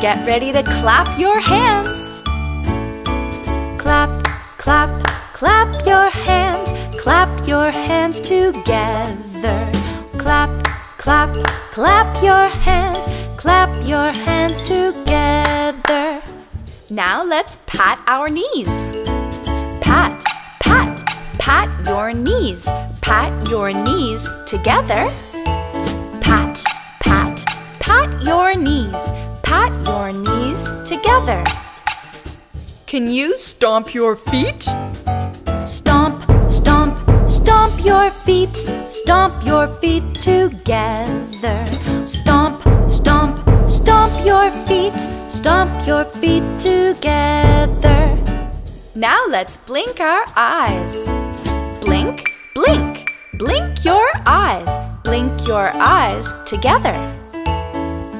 Get ready to clap your hands. Clap, clap, clap your hands. Clap your hands together. Clap, clap, clap your hands. Clap your hands together. Now let's pat our knees. Pat, pat, pat your knees. Pat your knees together. Your knees. Pat your knees together. Can you stomp your feet? Stomp, stomp, stomp your feet. Stomp your feet together. Stomp, stomp, stomp your feet. Stomp your feet together. Now let's blink our eyes. Blink, blink, blink your eyes. Blink your eyes together.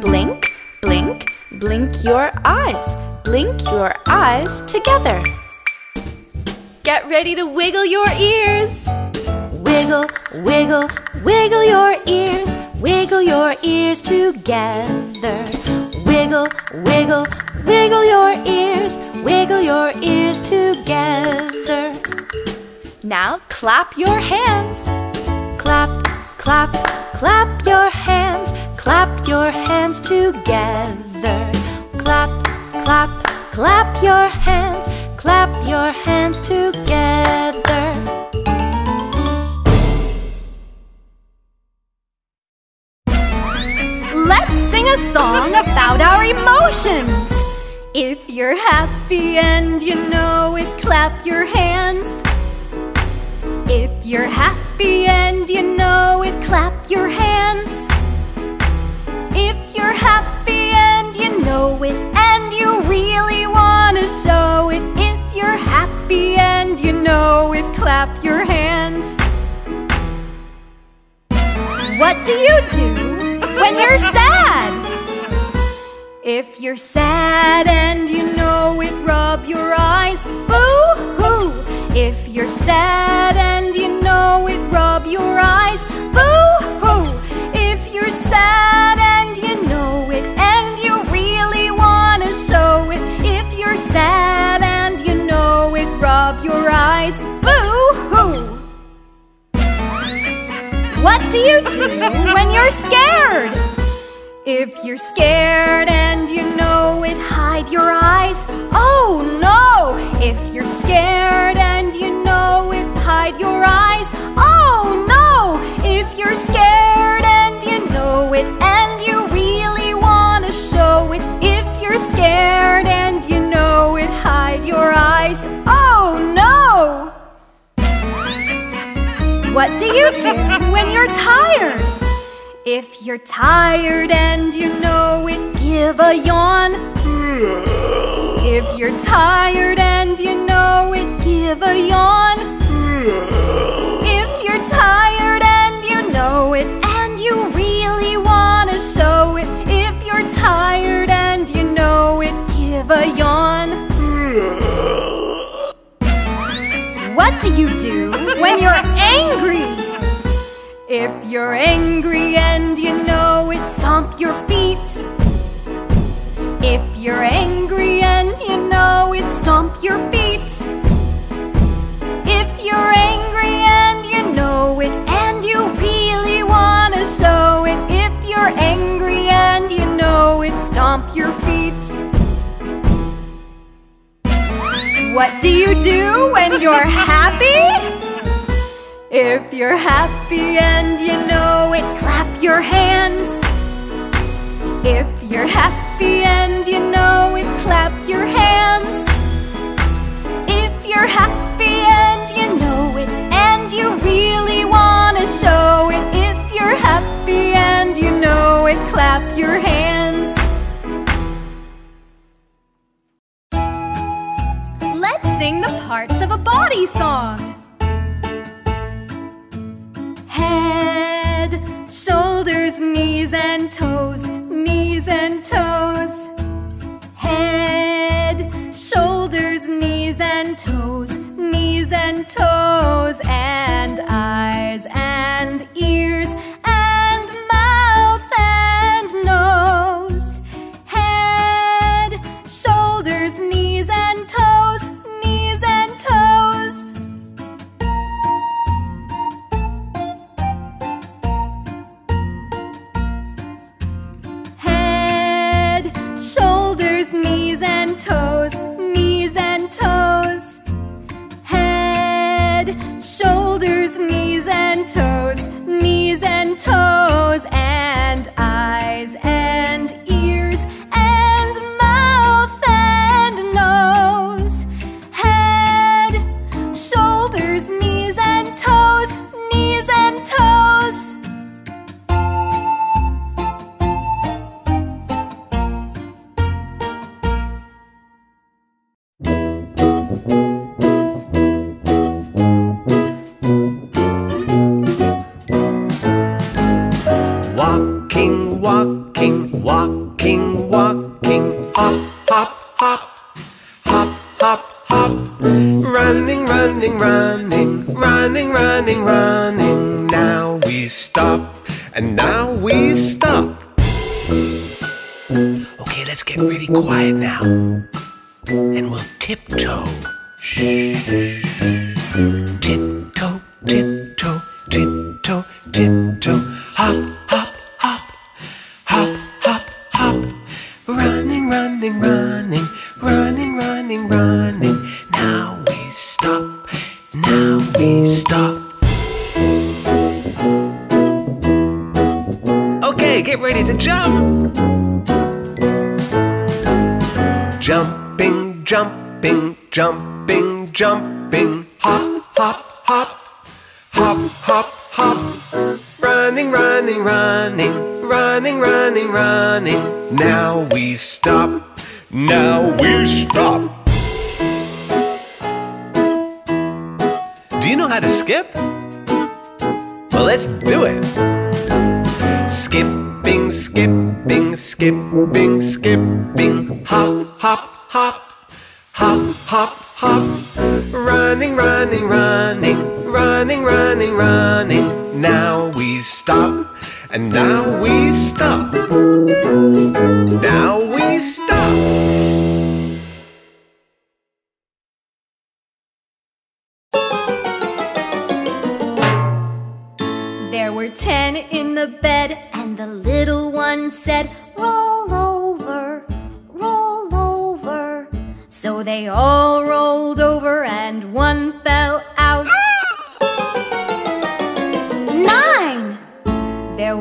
Blink, blink, blink your eyes. Blink your eyes together. Get ready to wiggle your ears. Wiggle, wiggle, wiggle your ears. Wiggle your ears together. Wiggle, wiggle, wiggle your ears. Wiggle your ears together. Now clap your hands. Clap, clap, clap your hands. Clap your hands together. Clap, clap, clap your hands. Clap your hands together. Let's sing a song about our emotions. If you're happy and you know it, clap your hands. If you're happy and you know it, clap your hands. Happy and you know it, and you really want to show it, if you're happy and you know it, clap your hands. What do you do when you're sad? If you're sad and you know it, rub your eyes. Boo hoo! If you're sad and you know it, rub your eyes. Boo hoo! If you're sad sad and you know it, rub your eyes. Boo hoo! What do you do when you're scared? If you're scared and you know it, hide your eyes. Oh no! If you're scared and you know it, hide your eyes. Oh no! If you're scared What do you do when you're tired? If you're tired and you know it, give a yawn. If you're tired and you know it, give a yawn. If you're tired and you know it, and you really want to show it, if you're tired and you know it, give a yawn. What do you do when you're angry? If you're angry and you know it, stomp your feet. If you're angry and you know it, stomp your feet. If you're angry and you know it, and you really want to show it, if you're angry and you know it, stomp your feet. What do you do when you're happy? If you're happy and you know it, clap your hands. If you're happy and you know it, clap your hands. If you're happy sing the parts of a body song. Head, shoulders, knees and toes, knees and toes. Head, shoulders, knees and toes, knees and toes, and eyes and toes, knees and toes. Head, shoulders, knees and toes, knees and toes, skipping, skipping. Hop, hop, hop. Hop, hop, hop. Running, running, running. Running, running, running. Now we stop. And now we stop. Now we stop. There were ten in the bed, and the little one said,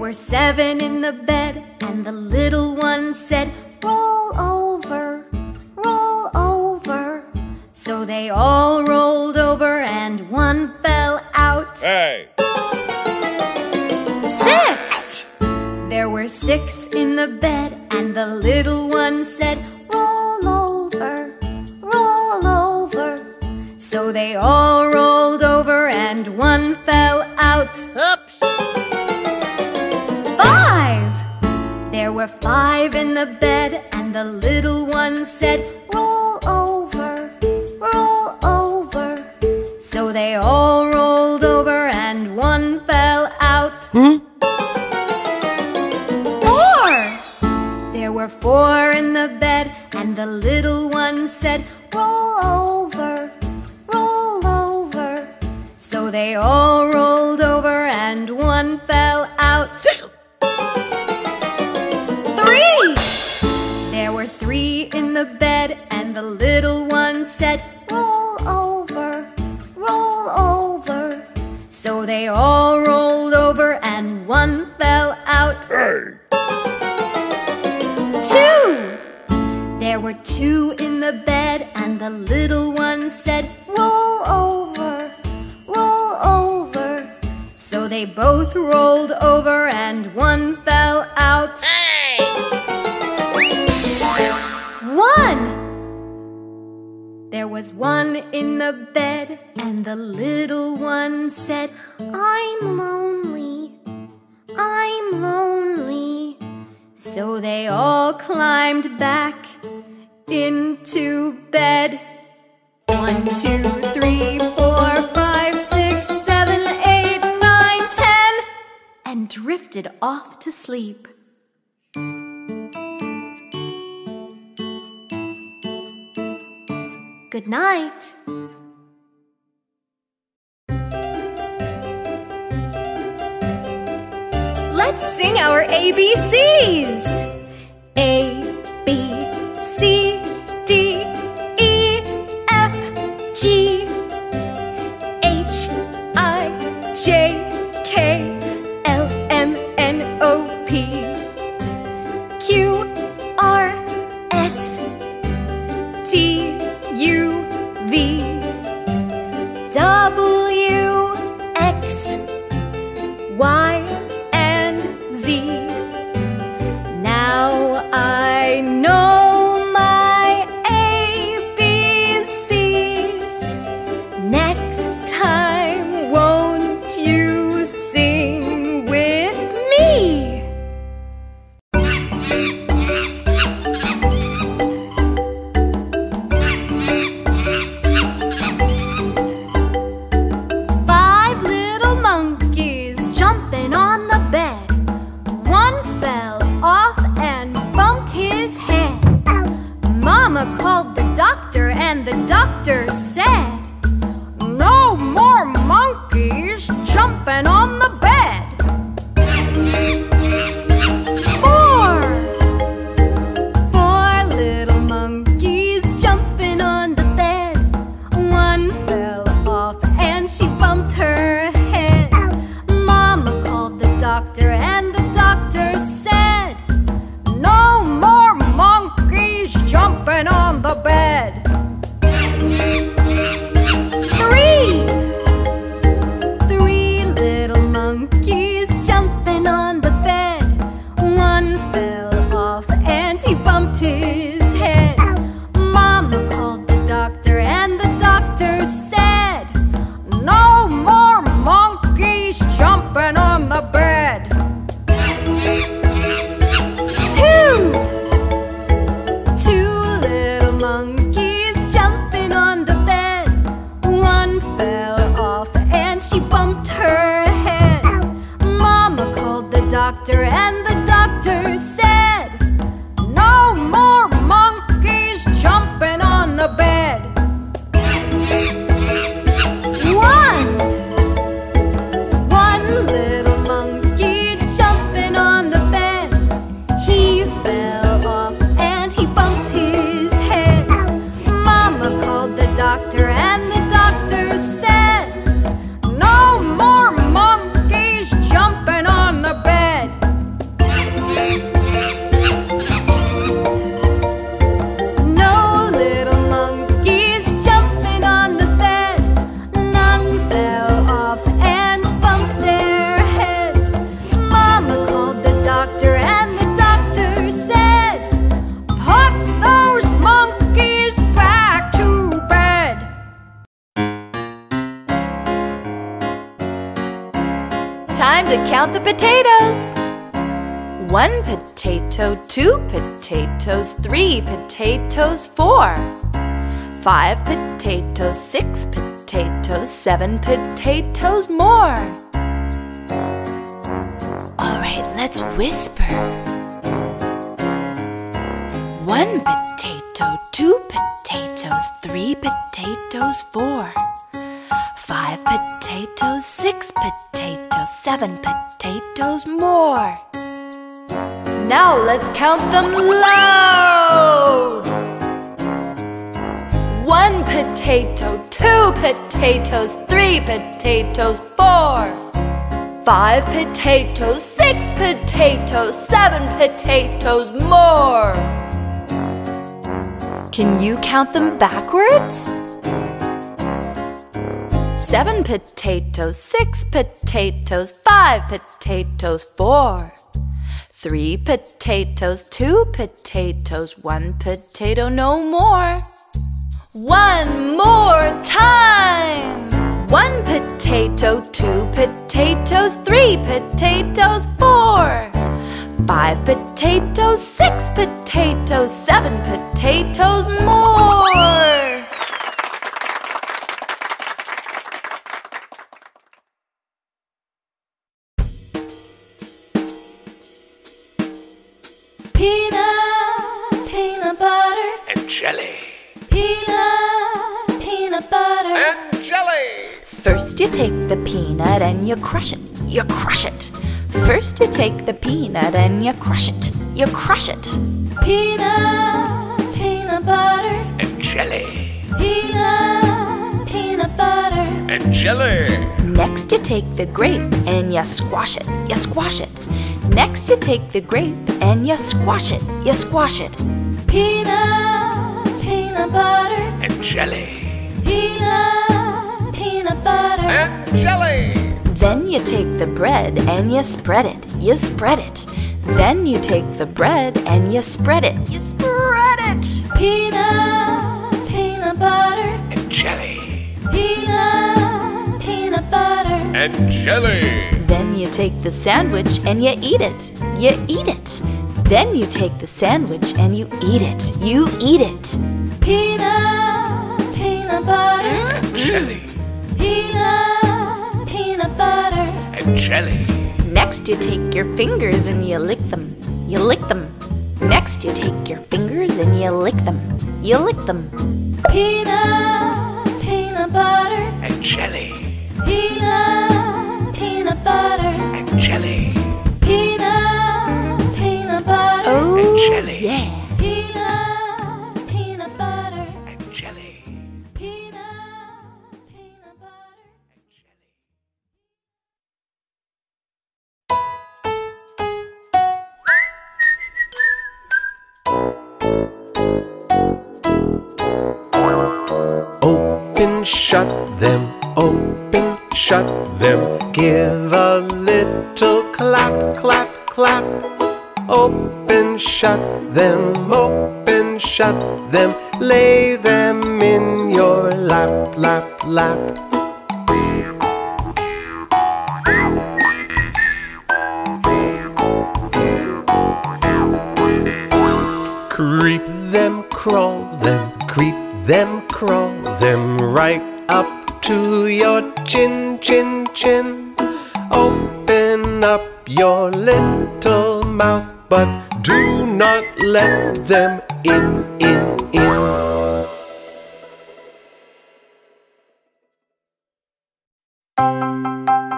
Were seven in the bed, and the little one said, Roll over, roll over. So they all rolled over, and one fell out. Hey. Six! There were six in the bed, and the little one said, Roll over, roll over. So they all rolled over, and one fell out. Oops. Were five in the bed, and the little one said, night. Let's sing our ABCs. potatoes, four. Five potatoes, six potatoes, seven potatoes more. All right, let's whisper. One potato, two potatoes, three potatoes, four. Five potatoes, six potatoes, seven potatoes more. Now let's count them low. One potato, two potatoes, three potatoes, four. Five potatoes, six potatoes, seven potatoes more. Can you count them backwards? Seven potatoes, six potatoes, five potatoes, four. Three potatoes, two potatoes, one potato, no more. One more time! One potato, two potatoes, three potatoes, four. Five potatoes, six potatoes, seven potatoes more. Peanut, peanut butter, and jelly. First, you take the peanut and you crush it. You crush it. First, you take the peanut and you crush it. You crush it. Peanut, peanut butter. And jelly. Peanut, peanut butter. And jelly. Next, you take the grape and you squash it. You squash it. Next, you take the grape and you squash it. You squash it. Peanut, peanut butter. And jelly. Peanut, peanut butter. And jelly. Then you take the bread and you spread it. You spread it. Then you take the bread and you spread it. You spread it. Peanut, peanut butter. And jelly. Peanut, peanut butter. And jelly. Then you take the sandwich and you eat it. You eat it. Then you take the sandwich and you eat it. You eat it. Peanut, peanut butter. And jelly. Peanut, peanut butter. And jelly. Next, you take your fingers and you lick them. You lick them. Next, you take your fingers and you lick them. You lick them. Peanut, peanut butter. And jelly. Peanut, peanut butter. And jelly. Peanut, peanut butter. Oh, And jelly. yeah. Shut them. Give a little clap, clap, clap. Open, shut them, open, shut them. Lay them in your lap, lap, lap. Creep them, crawl them, creep them, crawl them right up to your chin, chin, chin. Open up your little mouth, but do not let them in, in, in. A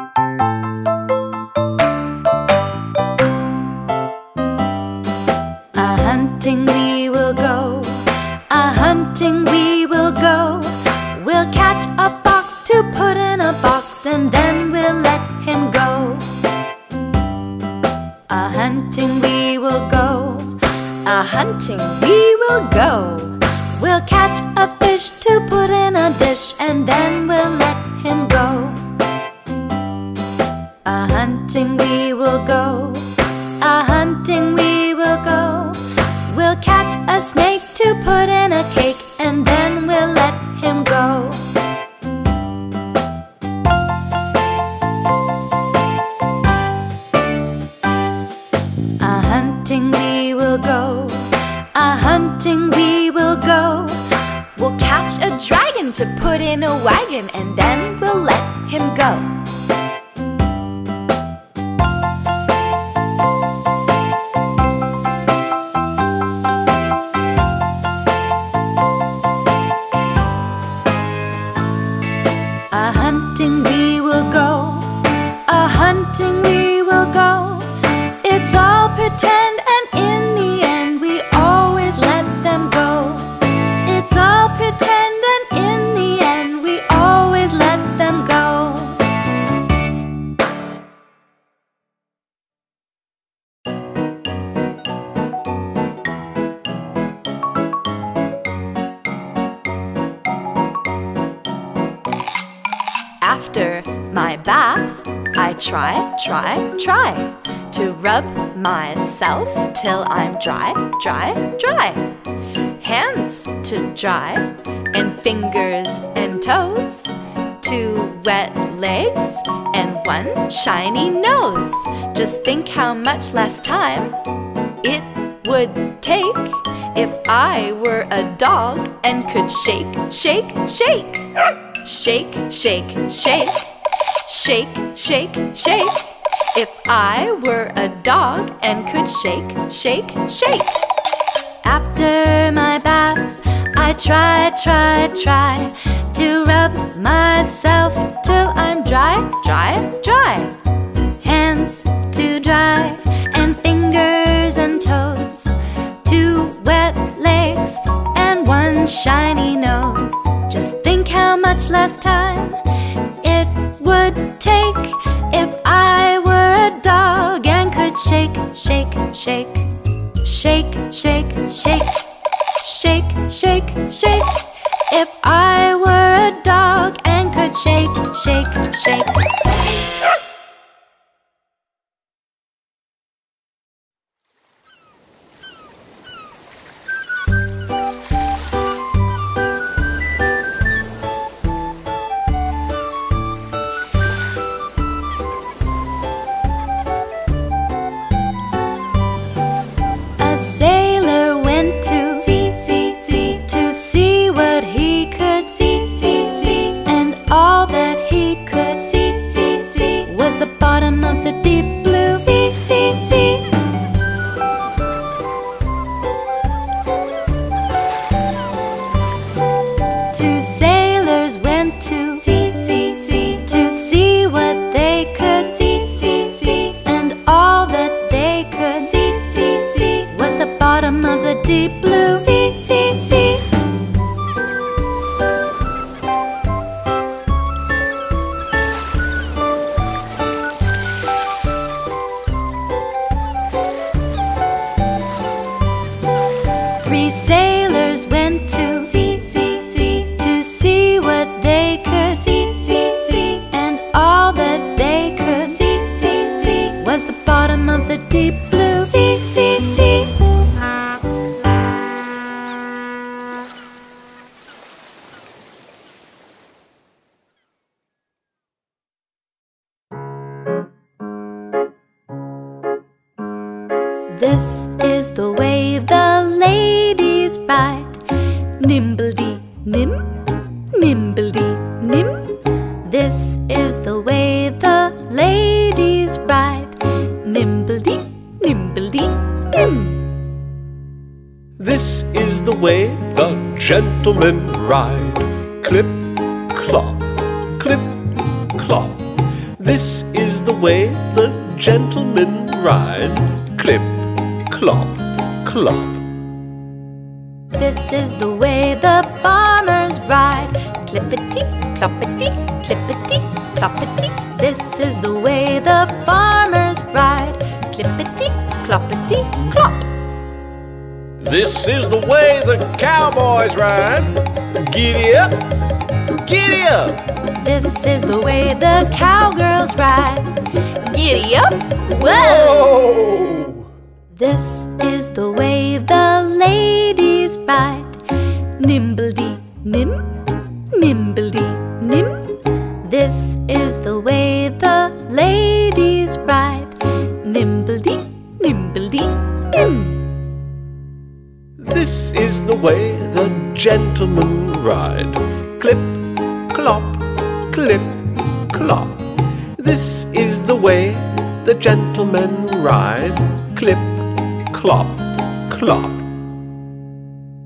hunting we will go. We'll catch a fish to put in a dish and then try, try, to rub myself till I'm dry, dry, dry. Hands to dry, and fingers and toes two wet legs, and one shiny nose. Just think how much less time it would take if I were a dog and could shake, shake, shake. Shake, shake, shake. Shake, shake, shake. If I were a dog and could shake, shake, shake. After my bath, I try, try, try to rub myself till I'm dry, dry, dry. Hands to dry and fingers and toes. Two wet legs and one shiny nose. Just think how much less time it would take dog and could shake, shake, shake. Shake, shake, shake. Shake, shake, shake. If I were a dog and could shake, shake, shake. Giddy up. This is the way the cowgirls ride. Giddy up, whoa! This is the way the ladies ride. Nimbledy nim, nimbledy nim. This is the way the ladies ride. Nimbledy, nimbledy nim. This is the way the gentlemen ride. Clip, clip, clop. This is the way the gentlemen ride. Clip, clop, clop.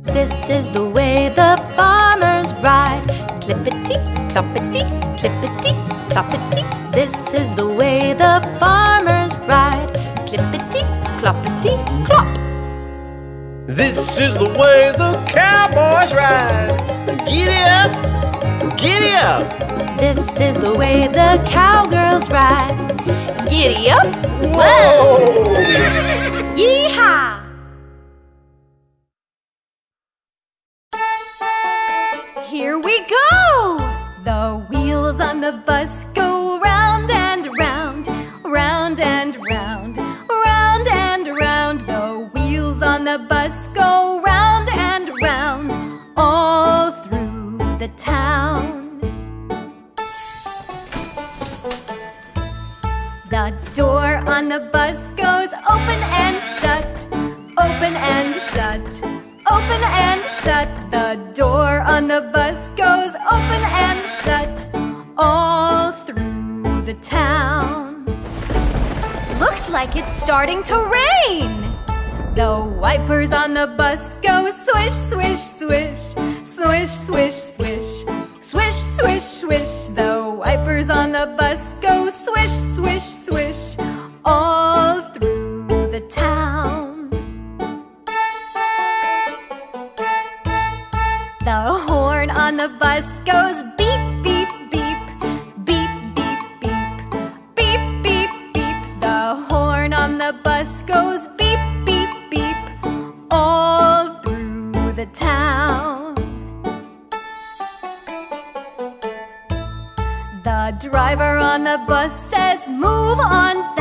This is the way the farmers ride. Clippity, cloppity, clippity, cloppity. This is the way the farmers ride. Clippity, cloppity, clop. This is the way the cowboys ride. Giddy up, giddy up. This is the way the cowgirls ride. Giddy up, whoa! Yeehaw! the bus goes open and shut, open and shut, open and shut. The door on the bus goes open and shut all through the town. Looks like it's starting to rain. The wipers on the bus go swish, swish, swish, swish, swish, swish. Swish, swish, swish, the wipers on the bus go swish, swish, swish all through the town. The horn on the bus goes beep, beep, beep, beep, beep, beep, beep, beep, beep. The horn on the bus goes beep, beep, beep, all through the town. The driver on the bus says, Move on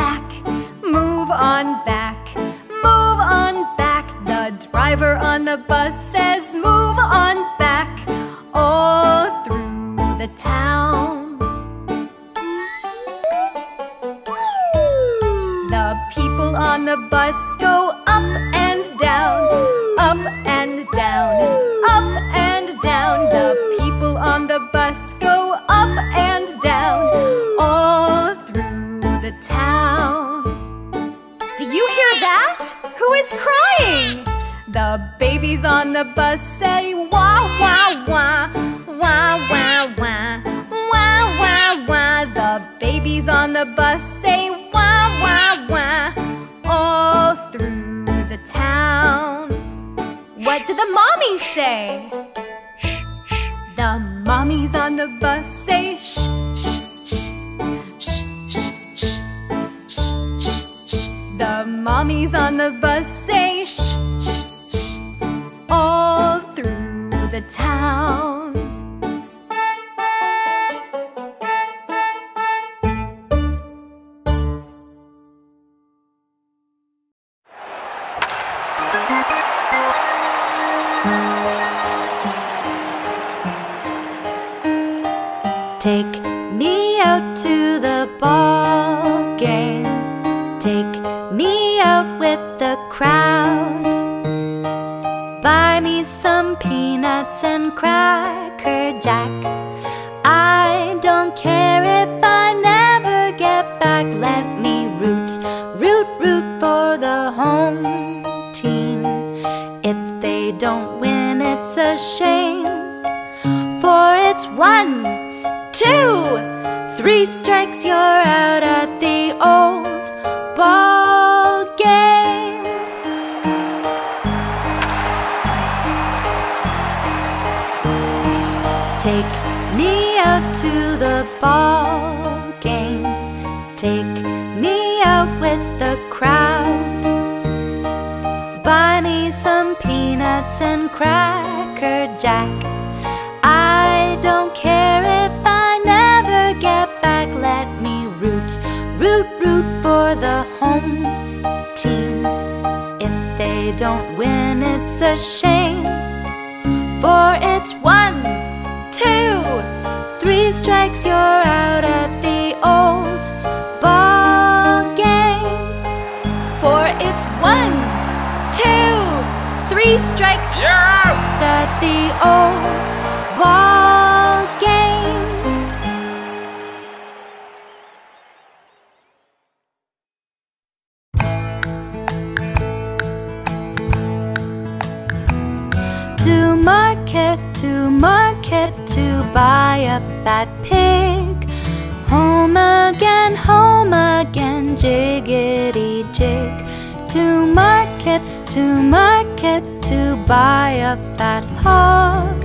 on back, move on back. The driver on the bus says, Move on back, all through the town. The people on the bus go babies on the bus say wah wah wah, wah wah wah, wah wah wah. The babies on the bus say wah wah wah, all through the town. What do the mommies say? The mommies on the bus say shh shh shh shh shh shh shh shh. The mommies on the bus say shh the town. Cracker jack. I don't care if I never get back. Let me root, root, root for the home team. If they don't win, it's a shame. For it's one, two, three strikes, you're out at the peanuts and cracker jack. I don't care if I never get back. Let me root, root, root for the home team. If they don't win, it's a shame. For it's one, two, three strikes, you're out at the old ball game. For it's one, two, three strikes! At the old ball game. To market, to market, to buy a fat pig. Home again, home again, jiggity jig. To market, to market, to buy a fat hog.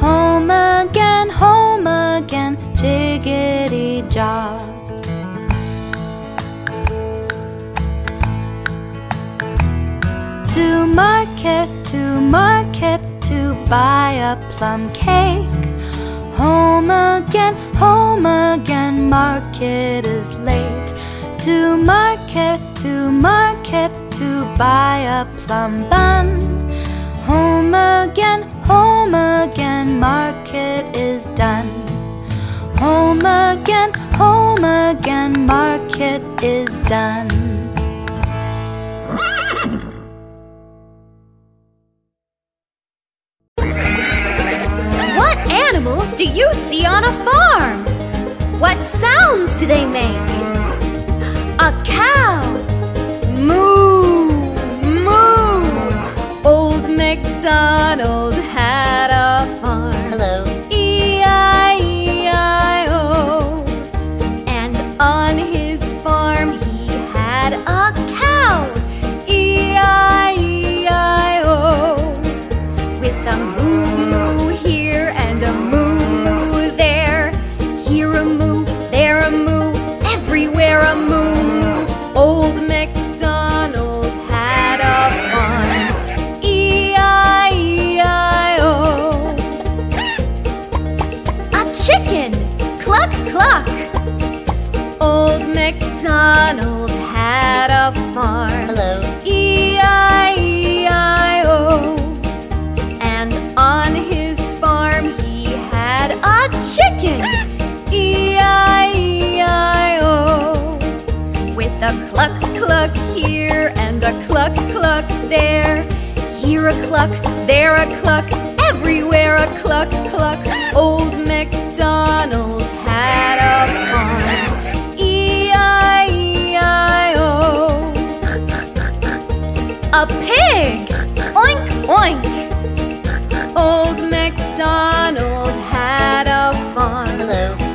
Home again, home again, jiggity jog. To market, to market, to buy a plum cake. Home again, home again, market is late. To market, to market, to buy a plum bun. Home again, home again, market is done. Home again, home again, market is done. moo, there a moo, everywhere a moo. A cluck cluck here and a cluck cluck there. Here a cluck, there a cluck, everywhere a cluck cluck. Old MacDonald had a farm. E-I-E-I-O. A pig! Oink oink! Old MacDonald had a farm. Hello.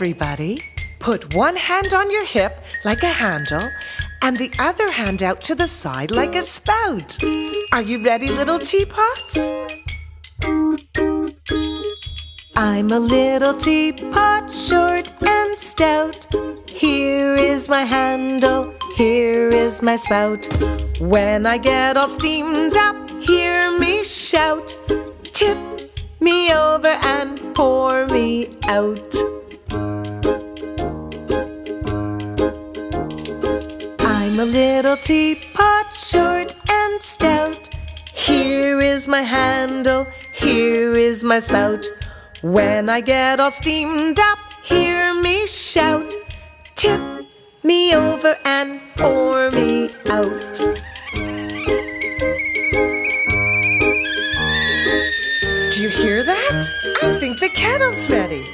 everybody. Put one hand on your hip like a handle and the other hand out to the side like a spout. Are you ready, little teapots? I'm a little teapot, short and stout. Here is my handle, here is my spout. When I get all steamed up, hear me shout. Tip me over and pour me out. A little teapot, short and stout. Here is my handle, here is my spout. When I get all steamed up, hear me shout. Tip me over and pour me out. Do you hear that? I think the kettle's ready.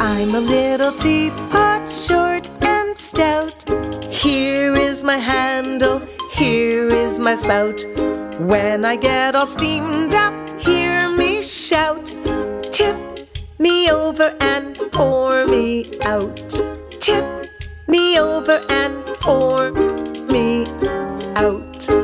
I'm a little teapot, short and stout. Here is my handle, here is my spout. When I get all steamed up, hear me shout. Tip me over and pour me out. Tip me over and pour me out.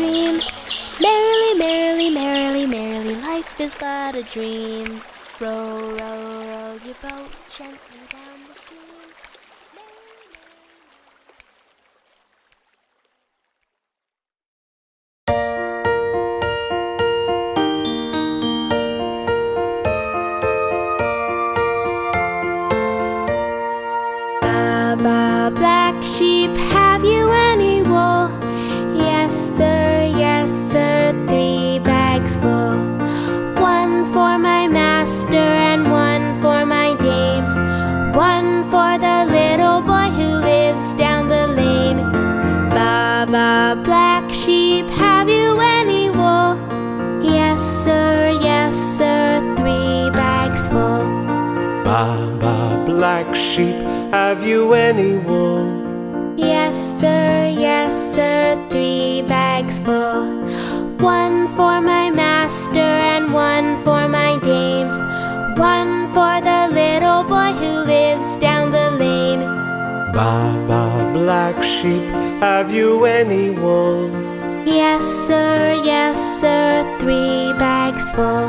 stream. Merrily, merrily, merrily, merrily, life is but a dream. Row, row, row your boat Baba, black sheep, have you any wool? Yes, sir, yes, sir, three bags full. One for my master and one for my dame. One for the little boy who lives down the lane. Baba, black sheep, have you any wool? Yes, sir, yes, sir, three bags full.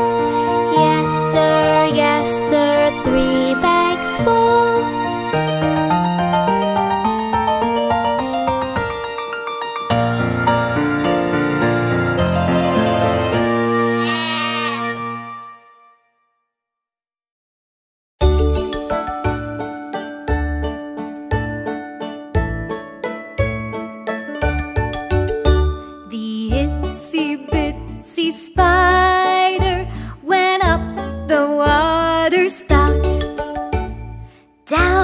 The water spout. Down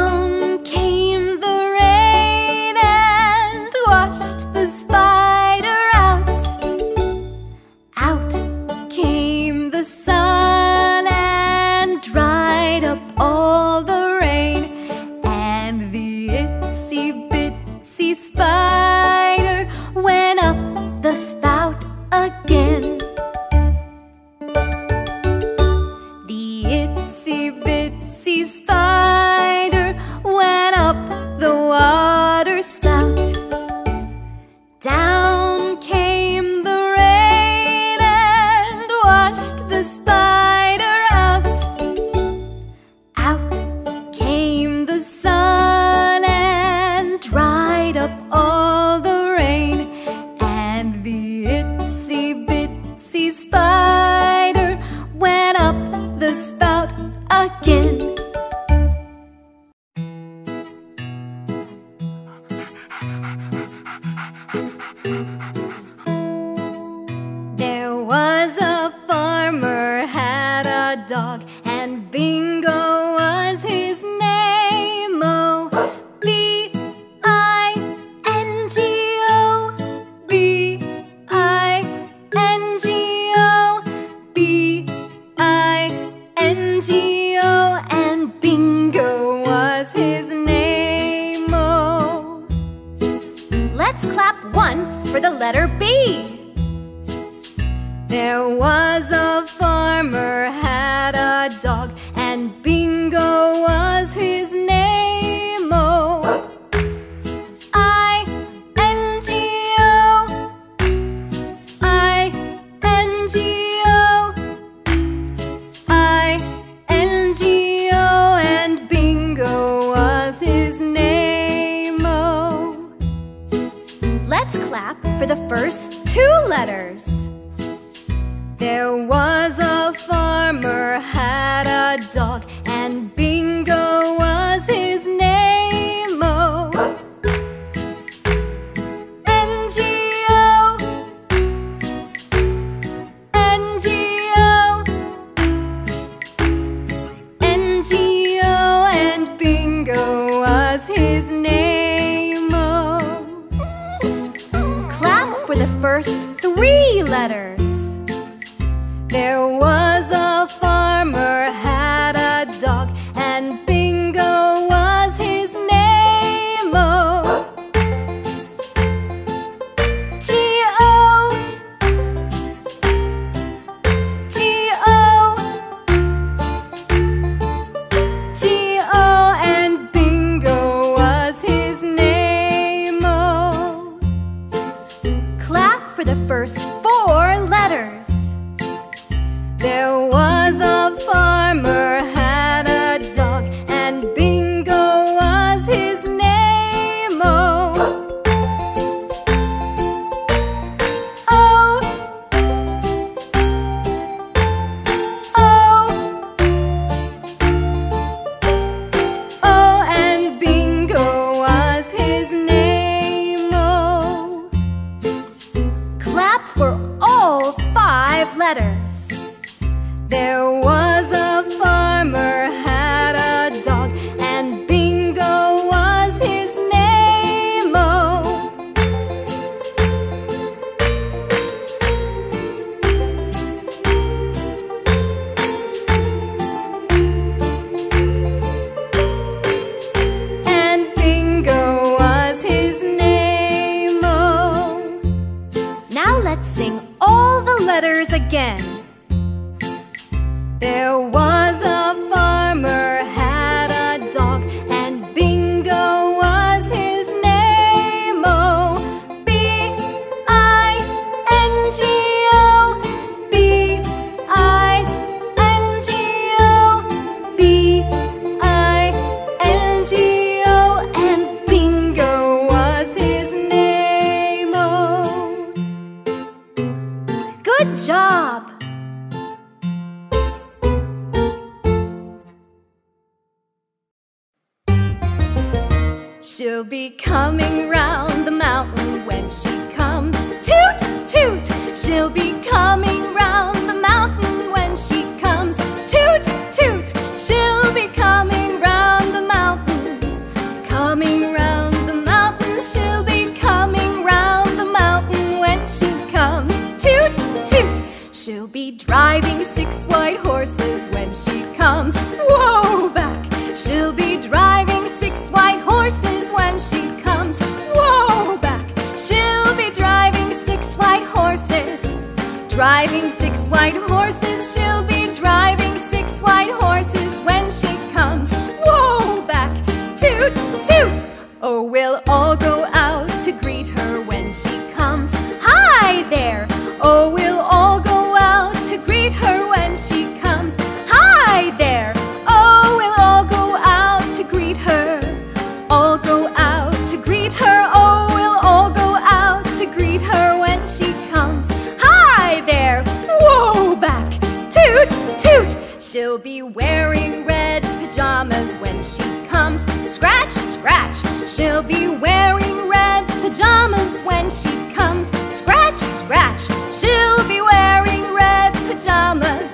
driving six white horses. She'll be driving six white horses when she comes. Whoa, back, toot, toot. Oh, we'll all go. be wearing red pajamas when she comes. Scratch, scratch, she'll be wearing red pajamas.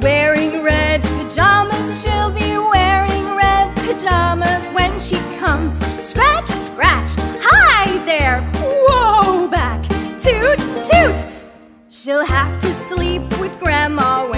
Wearing red pajamas, she'll be wearing red pajamas when she comes. Scratch, scratch, hi there, whoa back, toot, toot. She'll have to sleep with Grandma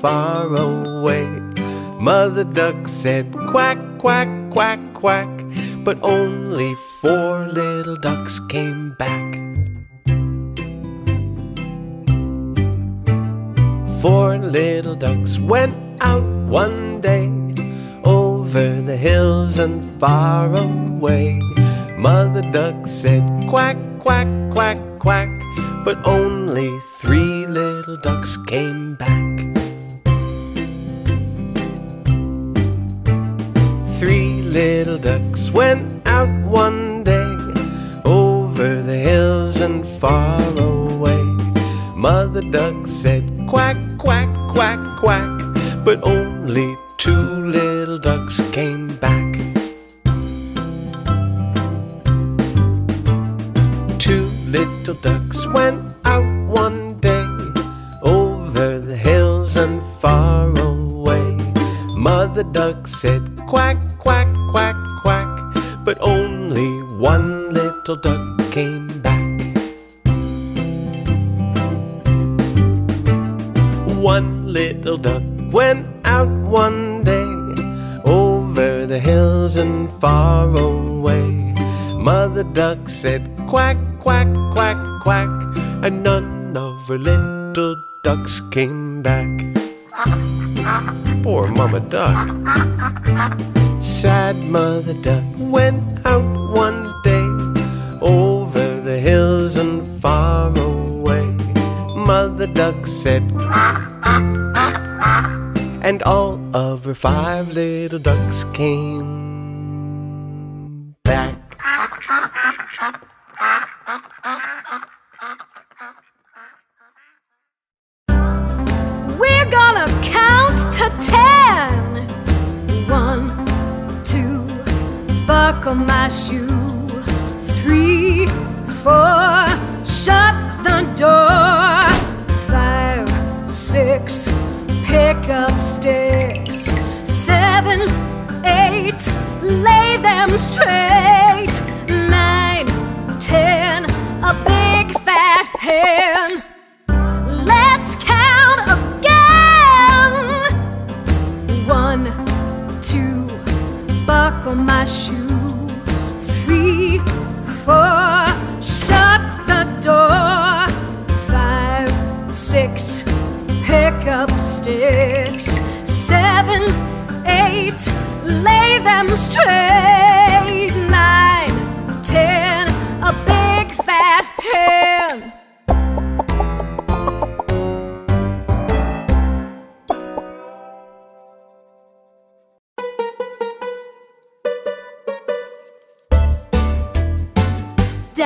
far away. Mother duck said quack, quack, quack, quack, but only four little ducks came back. Four little ducks went out one day over the hills and far away. Mother duck said quack, quack, quack, quack, but only three little ducks came back. Three little ducks went out one day over the hills and far away. Mother duck said quack, quack, quack, quack, but only two little ducks came back. Two little ducks went out one day over the hills and far away. Mother duck said quack, quack, quack, quack, but only one little duck came back. One little duck went out one day over the hills and far away. Mother duck said quack, quack, quack, quack, and none of her little ducks came back. Poor Mama Duck. Sad Mother Duck went out one day over the hills and far away. Mother Duck said, ah, ah, ah, and all of her five little ducks came buckle my. Three, four, shut the door. Five, six, pick up sticks. Seven, eight, lay them straight. Nine, ten, a big fat hen. Let's count again. One, two, buckle my shoe. Four, shut the door. Five, six, pick up sticks. Seven, eight, lay them straight.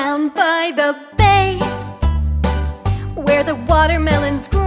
Down by the bay, where the watermelons grow,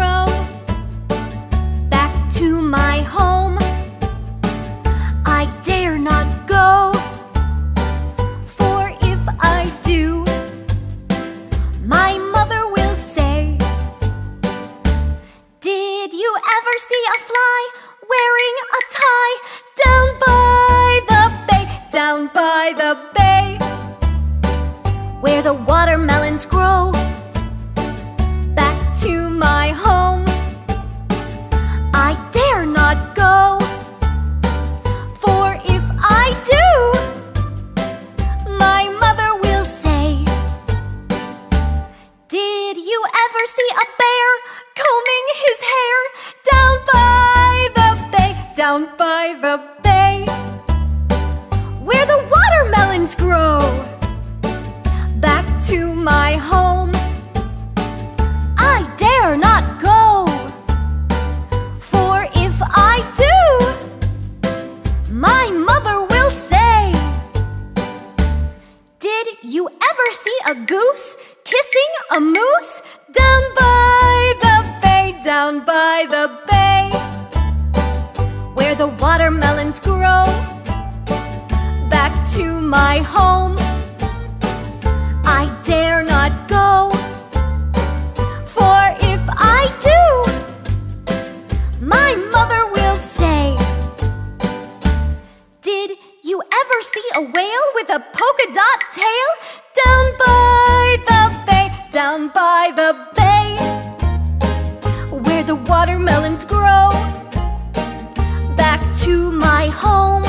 my home.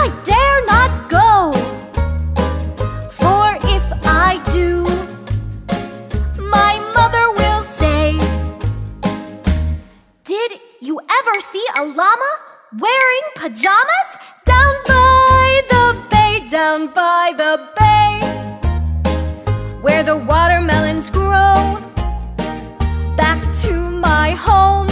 I dare not go. For if I do, my mother will say, Did you ever see a llama wearing pajamas down by the bay, down by the bay, where the watermelons grow? Back to my home.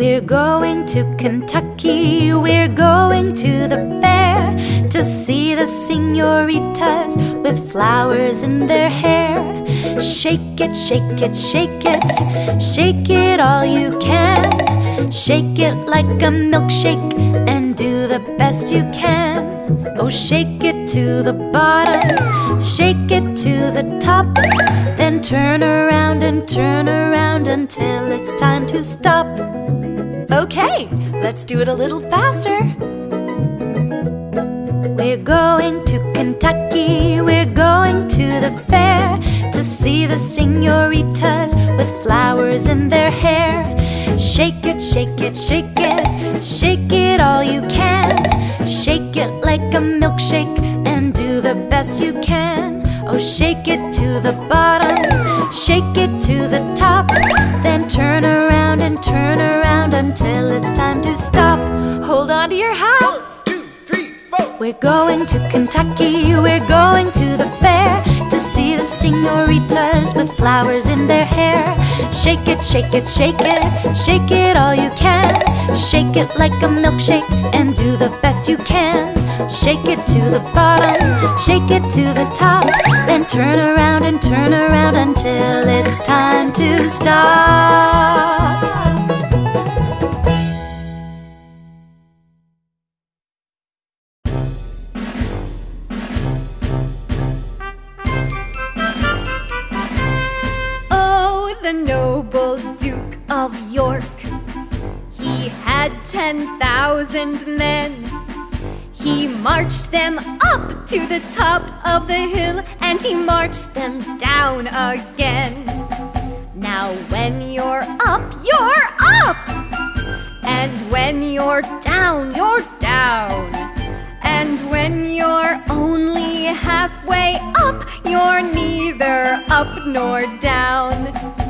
We're going to Kentucky, we're going to the fair to see the senoritas with flowers in their hair. Shake it, shake it, shake it, shake it all you can. Shake it like a milkshake and do the best you can. Oh, shake it to the bottom, shake it to the top, then turn around and turn around until it's time to stop. Okay, let's do it a little faster. We're going to Kentucky, we're going to the fair to see the senoritas with flowers in their hair. Shake it, shake it, shake it, shake it all you can. Shake it like a milkshake and do the best you can. Oh, shake it to the bottom, shake it to the top, We're going to Kentucky, we're going to the fair to see the senoritas with flowers in their hair. Shake it, shake it, shake it, shake it all you can. Shake it like a milkshake and do the best you can. Shake it to the bottom, shake it to the top, then turn around and turn around until it's time to stop. Had 10,000 men. He marched them up to the top of the hill and he marched them down again. Now, when you're up, you're up! And when you're down, you're down. And when you're only halfway up, you're neither up nor down.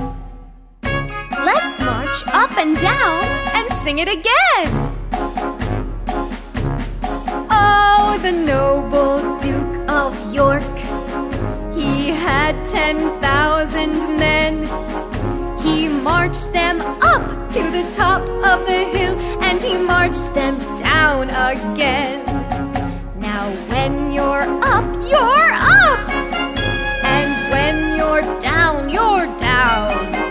Let's march up and down and sing it again! Oh, the noble Duke of York He had ten thousand men He marched them up to the top of the hill And he marched them down again Now when you're up, you're up! And when you're down, you're down!